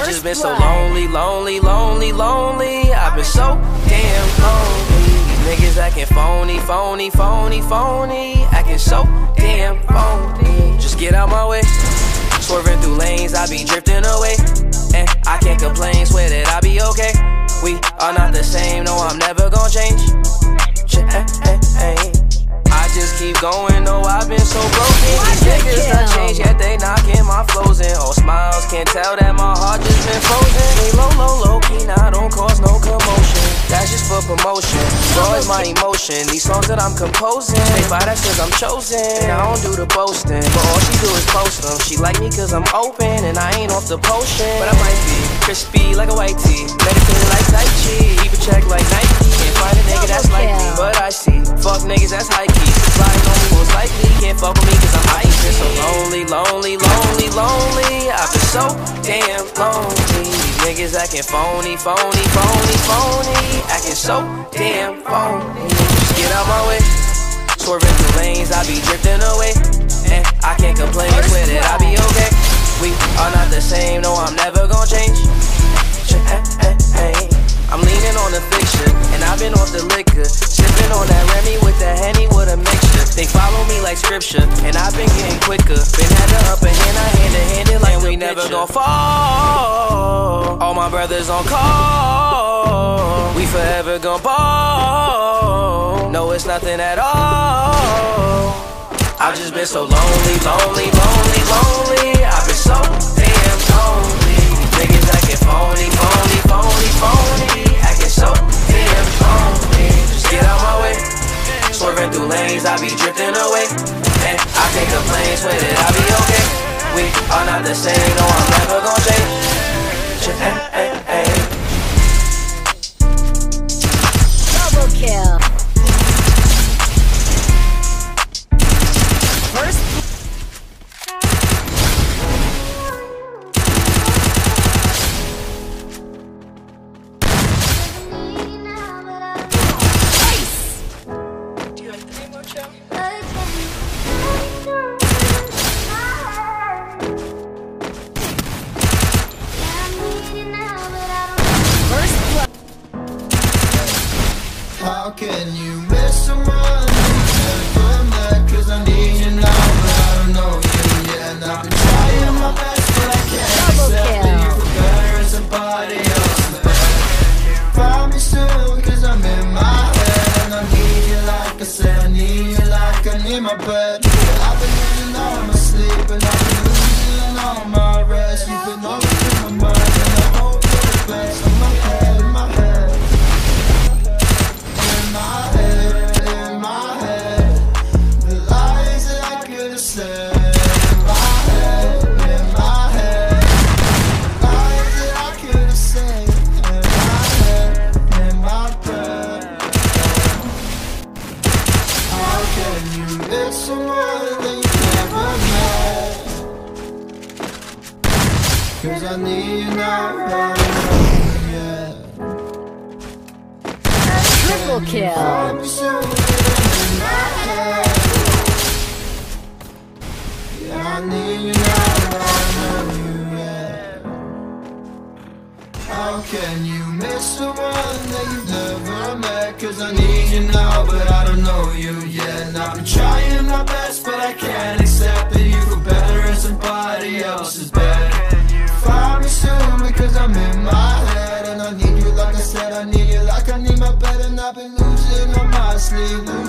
just been so lonely, lonely, lonely, lonely. I've been so damn lonely. These niggas acting phony, phony, phony, phony. Acting so damn phony. Just get out my way. Swerving through lanes, I be drifting away. And I can't complain, swear that I be okay. We are not the same, no, I'm never gonna change. Eh, eh, eh. I just keep going, I've so broken. These niggas not change, yet they knocking my flows in. All smiles, can't tell that my heart just been frozen. They low, low, low key, now don't cause no commotion. That's just for promotion. Raw is my emotion. These songs that I'm composing, they buy that cause I'm chosen. And I don't do the boasting, but all she do is post them. She like me cause I'm open and I ain't off the potion. But I might be crispy like a white tee, meditated like Tai Chi, keep a check like Nike. Can't find a nigga that's like me, but I see. Fuck niggas that's high key. Sliding on me most likely, can't fuck with me cause I'm icy. So lonely, lonely, lonely, lonely. I've been so damn lonely. These niggas acting phony, phony, phony, phony. Acting so damn phony. Just get out my way. Swerving through lanes, I be drifting away. And I can't complain, swear that I be okay. We are not the same, no, I'm never gonna change. Eh, eh, eh. I'm leaning on the fiction, and I've been off the liquor. Scripture, and I've been getting quicker. Been had the upper hand, I hand to hand it like and we never gon' fall. All my brothers on call. We forever gon' ball. No, it's nothing at all. I've just been so lonely, lonely, lonely, lonely. Lanes, I be drifting away. And I can't complain, swear that I be okay. We are not the same, no, I'm never gonna change. How can you miss someone never met? Cause I need you now, but I don't know you yet. And I've been trying my best, but I can't Double accept that you feel better as somebody else's bed. Find me soon, cause I'm in my head. And I need you like I said, I need you like I need my bed. Can you miss someone that you never met? Cause I need you now, I know, yeah. Triple kill. Can you miss someone that you've never met? Cause I need you now, but I don't know you yet. I've been losing on my sleep,